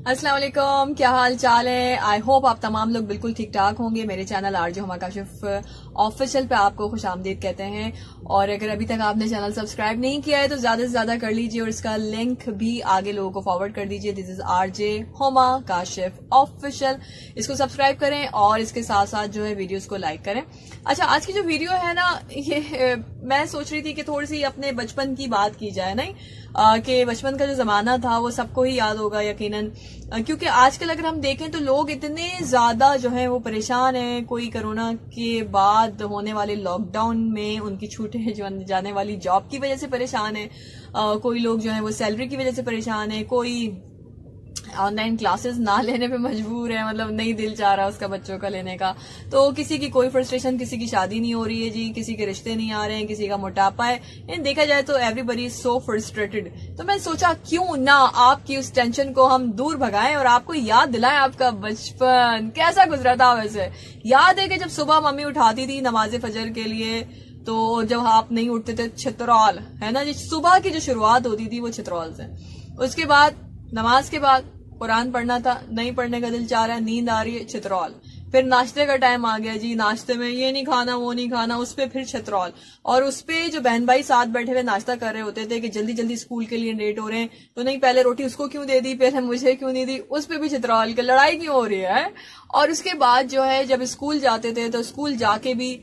अस्सलाम क्या हाल चाल है? आई होप आप तमाम लोग बिल्कुल ठीक ठाक होंगे। मेरे चैनल आरजो हमा काशिफ ऑफिशियल पे आपको खुश आमदीद कहते हैं। और अगर अभी तक आपने चैनल सब्सक्राइब नहीं किया है तो ज़्यादा से ज़्यादा कर लीजिए और इसका लिंक भी आगे लोगों को फॉरवर्ड कर दीजिए। दिस इज़ आर जे होमा काशिफ ऑफिशियल इसको सब्सक्राइब करें और इसके साथ साथ जो है वीडियोस को लाइक करें। अच्छा आज की जो वीडियो है ना, ये मैं सोच रही थी कि थोड़ी सी अपने बचपन की बात की जाए, नहीं? कि बचपन का जो जमाना था, वो सबको ही याद होगा, यकीनन। क्योंकि आजकल अगर हम देखें तो लोग इतने ज़्यादा जो है वो परेशान हैं। कोई कोरोना के बाद होने वाले लॉकडाउन में उनकी छूटे जाने वाली जॉब की वजह से परेशान है। कोई लोग जो है वो सैलरी की वजह से परेशान है। कोई ऑनलाइन क्लासेस ना लेने पे मजबूर है मतलब नहीं दिल चाह रहा उसका बच्चों का लेने का। तो किसी की कोई फ्रस्ट्रेशन किसी की शादी नहीं हो रही है जी, किसी के रिश्ते नहीं आ रहे हैं, किसी का मोटापा है। देखा जाए तो एवरीबडी इज़ सो फ्रस्ट्रेटेड तो मैंने सोचा, क्यों ना आपकी उस टेंशन को हम दूर भगाएँ और आपको याद दिलाएँ आपका बचपन। कैसा गुजरा था वैसे? याद है कि जब सुबह मम्मी उठाती थी नमाज़ फजर के लिए तो जब आप नहीं उठते थे, छतरौल, है ना जी? सुबह की जो शुरुआत होती थी वो छित्रौल से। उसके बाद, नमाज़ के बाद कुरान पढ़ना था, नहीं पढ़ने का दिल चाह रहा है, नींद आ रही है, छित्रौल। फिर नाश्ते का टाइम आ गया जी, नाश्ते में ये नहीं खाना, वो नहीं खाना, उस पर फिर छतरौल। और उस पर जो बहन भाई साथ बैठे हुए नाश्ता कर रहे होते थे कि जल्दी जल्दी स्कूल के लिए लेट हो रहे हैं तो नहीं, पहले रोटी उसको क्यों दे दी, पहले मुझे क्यों नहीं दी? उस पर भी छतरौल की लड़ाई क्यों हो रही है? और उसके बाद जो है, जब स्कूल जाते थे तो स्कूल जाके भी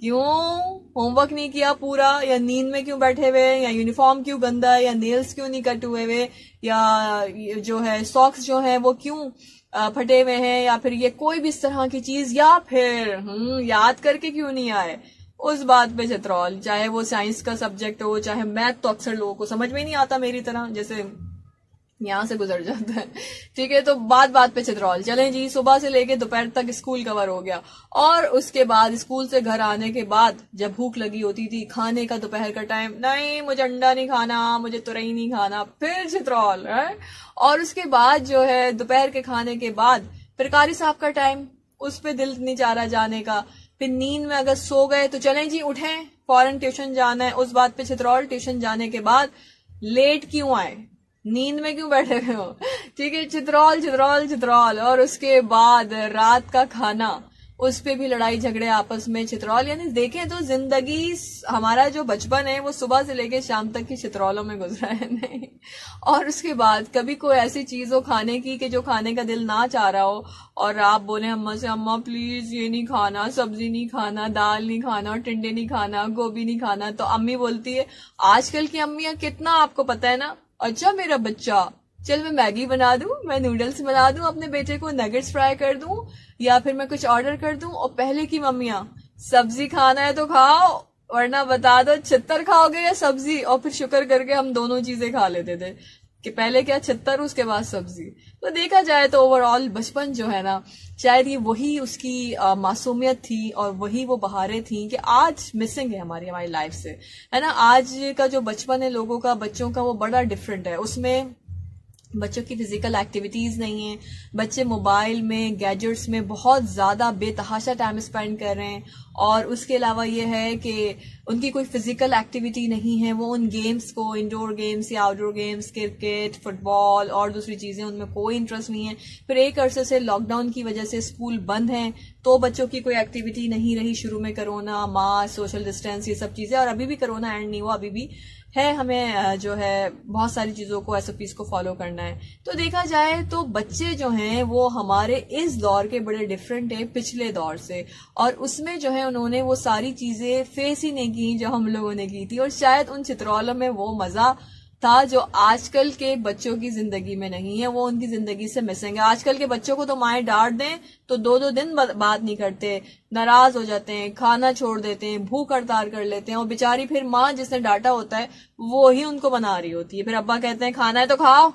क्यों होमवर्क नहीं किया पूरा, या नींद में क्यों बैठे हुए, या यूनिफॉर्म क्यों गंदा है, या नेल्स क्यों नहीं कट हुए हुए, या जो है सॉक्स जो है वो क्यों फटे हुए हैं, या फिर ये कोई भी इस तरह की चीज़, या फिर हम्म याद करके क्यों नहीं आए? उस बात पे चित्रौल चाहे वो साइंस का सब्जेक्ट हो, चाहे मैथ तो अक्सर लोगों को समझ में नहीं आता मेरी तरह, जैसे यहाँ से गुजर जाता है। ठीक है तो बात बात पे चित्रौल चलें जी, सुबह से लेके दोपहर तक स्कूल कवर हो गया। और उसके बाद स्कूल से घर आने के बाद जब भूख लगी होती थी, खाने का दोपहर का टाइम नहीं, मुझे अंडा नहीं खाना, मुझे तुरई नहीं खाना, फिर चित्रौल, है? और उसके बाद जो है, दोपहर के खाने के बाद फिर कारी साहब का टाइम उस पर दिल नहीं चाह रहा जाने का। फिर नींद में अगर सो गए तो चलें जी, उठें फॉरन ट्यूशन जाना है। उस बात पे चित्रौल ट्यूशन जाने के बाद लेट क्यों आए? नींद में क्यों बैठे हुए हो? ठीक है, चित्रौल चित्रौल चित्रौल। और उसके बाद रात का खाना। उस पर भी लड़ाई झगड़े आपस में, चित्रौल। यानी देखें तो ज़िंदगी हमारा जो बचपन है, वो सुबह से लेके शाम तक की चित्रौलों में गुजरा है। नहीं। और उसके बाद कभी कोई ऐसी चीज़ हो खाने की कि जो खाने का दिल ना चाह रहा हो, और आप बोले, अम्मा से, अम्मा प्लीज़ ये नहीं खाना, सब्ज़ी नहीं खाना, दाल नहीं खाना टिंडे नहीं खाना, गोभी नहीं खाना। तो अम्मी बोलती है, आजकल की अम्मियाँ कितना आपको पता है ना अच्छा मेरा बच्चा। चल, मैं मैगी बना दू, मैं नूडल्स बना दू, अपने बेटे को नगेट्स फ्राई कर दू, या फिर मैं कुछ ऑर्डर कर दू, और पहले की मम्मिया, सब्ज़ी खाना है तो खाओ, वरना बता दो, छत्तर खाओगे या सब्ज़ी, और फिर शुक्र करके हम दोनों चीज़ें खा लेते थे। कि पहले क्या छत्तर, उसके बाद सब्ज़ी। तो देखा जाए तो ओवरऑल बचपन जो है ना, शायद ये वही उसकी मासूमियत थी और वही वो बहारें थी कि आज मिसिंग है हमारी हमारी लाइफ से। है ना, आज का जो बचपन है, लोगों का, बच्चों का वो बड़ा डिफरेंट है। उसमें बच्चों की फ़िज़िकल एक्टिविटीज़ नहीं है। बच्चे मोबाइल में गैजेट्स में बहुत ज़्यादा बेतहाशा टाइम स्पेंड कर रहे हैं। और उसके अलावा ये है कि उनकी कोई फ़िज़िकल एक्टिविटी नहीं है। वो उन गेम्स को इंडोर गेम्स या आउटडोर गेम्स क्रिकेट फुटबॉल और दूसरी चीज़ें, उनमें कोई इंटरेस्ट नहीं है। फिर एक अरसे से लॉकडाउन की वजह से स्कूल बंद है तो बच्चों की कोई एक्टिविटी नहीं रही शुरू में करोना मास्क सोशल डिस्टेंस ये सब चीज़ें। और अभी भी करोना एंड नहीं हुआ, अभी भी है, हमें जो है, बहुत सारी चीज़ों को एस को फॉलो करना है। तो देखा जाए तो बच्चे जो हैं, वो हमारे इस दौर के बड़े डिफरेंट हैं, पिछले दौर से। और उसमें जो है, उन्होंने वो सारी चीज़ें फेस ही नहीं की, जो हम लोगों ने की थी। और शायद उन चित्रौलों में वो मज़ा था जो आजकल के बच्चों की ज़िंदगी में नहीं है, वो उनकी ज़िंदगी से मिसिंग। है आजकल के बच्चों को तो माए डांट दें तो दो दो दिन बात नहीं करते, नाराज़ हो जाते हैं, खाना छोड़ देते हैं, भूख हड़ताल कर लेते हैं, और बेचारी फिर माँ जिसने डांटा होता है, वो ही उनको बना रही होती है। फिर अब्बा कहते हैं, खाना है तो खाओ,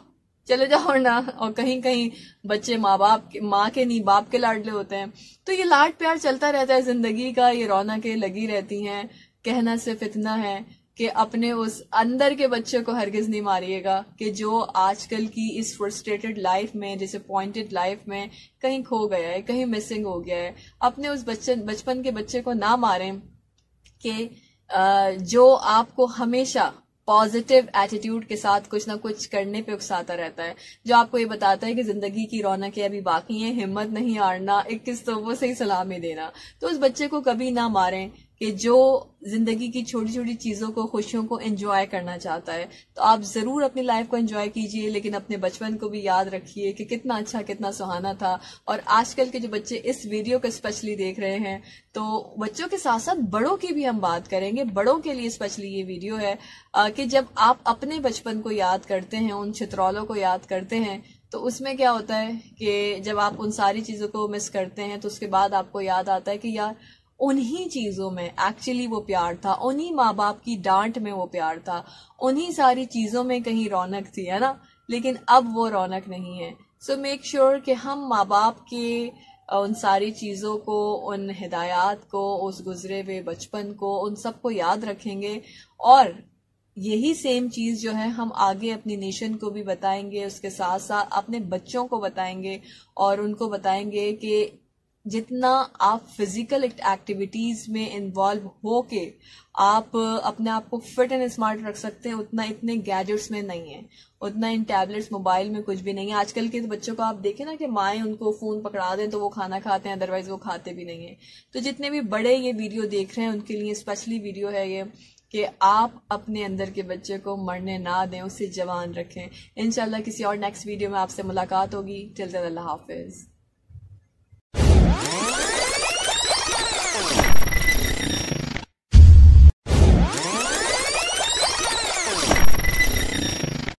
चले जाओ ना। और कहीं कहीं बच्चे माँ बाप के, माँ के नहीं, बाप के लाडले होते हैं। तो ये लाड प्यार चलता रहता है ज़िंदगी का, ये रौनकें लगी रहती हैं, कहना सिर्फ़ इतना है। कि अपने उस अंदर के बच्चे को हरगिज नहीं मारिएगा कि जो आजकल की इस फ्रस्ट्रेटेड लाइफ में डिसअपॉइंटेड लाइफ में कहीं खो गया है, कहीं मिसिंग हो गया है, अपने उस बच्चे, बचपन के बच्चे को ना मारें कि जो आपको हमेशा पॉजिटिव एटीट्यूड के साथ कुछ ना कुछ करने पे उकसाता रहता है। जो आपको ये बताता है कि ज़िंदगी की रौनकें अभी बाकी हैं, हिम्मत नहीं हारना, इक्कीस तोबों से ही सलामी देना। तो उस बच्चे को कभी ना मारें कि जो ज़िंदगी की छोटी छोटी चीज़ों को, खुशियों को एंजॉय करना चाहता है तो आप ज़रूर अपनी लाइफ को एंजॉय कीजिए, लेकिन अपने बचपन को भी याद रखिए कि कितना अच्छा कितना सुहाना था। और आजकल के जो बच्चे इस वीडियो को स्पेशली देख रहे हैं तो बच्चों के साथ साथ बड़ों की भी हम बात करेंगे। बड़ों के लिए स्पेशली ये वीडियो है कि जब आप अपने बचपन को याद करते हैं, उन चित्रौलों को याद करते हैं तो उसमें क्या होता है कि जब आप उन सारी चीज़ों को मिस करते हैं तो उसके बाद आपको याद आता है कि यार उन्हीं चीज़ों में एक्चुअली वो प्यार था, उन्हीं माँ बाप की डांट में वो प्यार था, उन्हीं सारी चीज़ों में कहीं रौनक थी, है ना? लेकिन अब वो रौनक नहीं है। सो मेक श्योर कि हम माँ बाप के उन सारी चीज़ों को, उन हिदायत को, उस गुजरे हुए बचपन को, उन सबको याद रखेंगे और यही सेम चीज़ जो है हम आगे अपनी नेशन को भी बताएँगे, उसके साथ साथ अपने बच्चों को बताएँगे और उनको बताएँगे कि जितना आप फ़िज़िकल एक्टिविटीज़ में इन्वॉल्व हो के आप अपने आप को फिट एंड स्मार्ट रख सकते हैं, उतना इतने गैजेट्स में नहीं है। उतना इन टैबलेट्स मोबाइल में कुछ भी नहीं है। आजकल के बच्चों को आप देखें ना कि माए उनको फ़ोन पकड़ा दें तो वो खाना खाते हैं अदरवाइज़ वो खाते भी नहीं है। तो जितने भी बड़े ये वीडियो देख रहे हैं, उनके लिए स्पेशली वीडियो है ये कि आप अपने अंदर के बच्चे को मरने ना दें, उसे जवान रखें। इनशाला किसी और नेक्स्ट वीडियो में आपसे मुलाकात होगी। चलते अल्लाह हाफिज़।